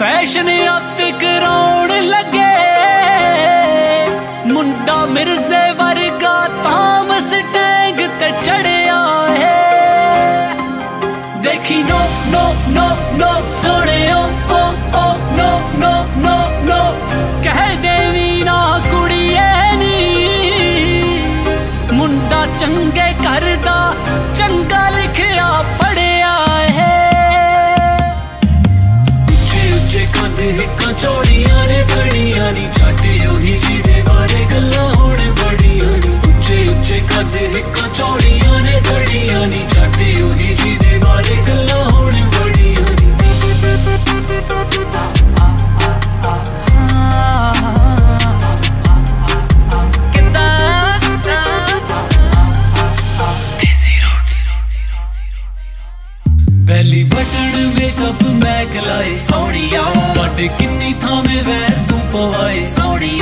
Fashion अत करोड़ लगे। मुंडा मिर्जे वर्गा ताम टैंग ते चढ़िया है। देखी नो नो नो नो, सुन। ਕਰਦਾ ਚੰਗਾ ਲਿਖਿਆ ਪੜਿਆ ਹੈ ਉੱਚੇ ਉੱਚੇ ਕੰਧ ਹਿੱਕਾਂ ਚੌੜੀਆਂ ਨੇ ਬੜੀਆਂ ਨੀ ਚਾਟੇ ਉਹੀ ਜਿਹਦੇ ਬਾਰੇ ਗੱਲਾਂ ਹੁਣ ਬੜੀਆਂ ਨੀ ਉੱਚੇ ਉੱਚੇ ਕੰਧ ਹਿੱਕਾਂ ਚੌੜੀਆਂ ਨੇ ਬੜੀਆਂ ਨੀ ਪਹਿਲੀ ਬਟਨ ਮੇਕਅਪ ਮੈਂ ਕਲਾਏ ਸੋਹਣੀਆ ਸਾਡੇ ਕਿੰਨੀ ਥਾਵੇਂ ਵੈਰ ਤੂੰ ਪਵਾਏ ਸੋਹਣੀਆ